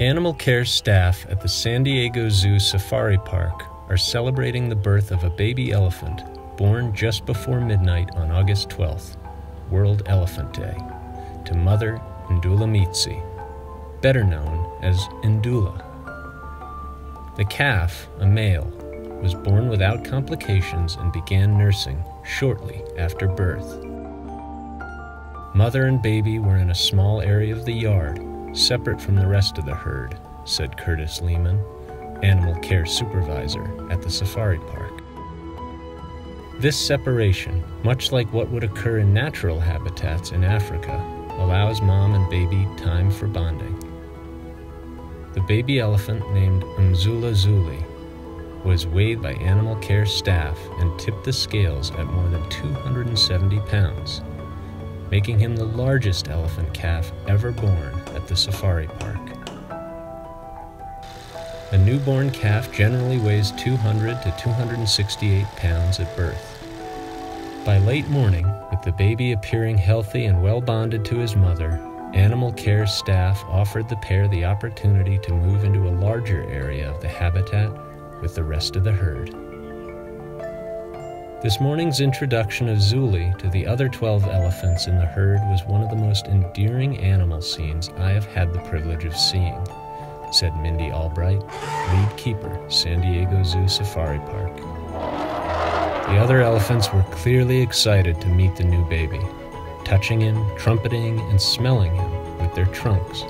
Animal care staff at the San Diego Zoo Safari Park are celebrating the birth of a baby elephant born just before midnight on August 12th, World Elephant Day, to mother Ndulamitsi, better known as Ndula. The calf, a male, was born without complications and began nursing shortly after birth. Mother and baby were in a small area of the yard, separate from the rest of the herd, said Curtis Lehman, animal care supervisor at the safari park. This separation, much like what would occur in natural habitats in Africa, allows mom and baby time for bonding. The baby elephant named Mzula Zuli was weighed by animal care staff and tipped the scales at more than 270 pounds making him the largest elephant calf ever born at the safari park. A newborn calf generally weighs 200 to 268 pounds at birth. By late morning, with the baby appearing healthy and well bonded to his mother, animal care staff offered the pair the opportunity to move into a larger area of the habitat with the rest of the herd. This morning's introduction of Zuli to the other 12 elephants in the herd was one of the most endearing animal scenes I have had the privilege of seeing, said Mindy Albright, lead keeper, San Diego Zoo Safari Park. The other elephants were clearly excited to meet the new baby, touching him, trumpeting, and smelling him with their trunks.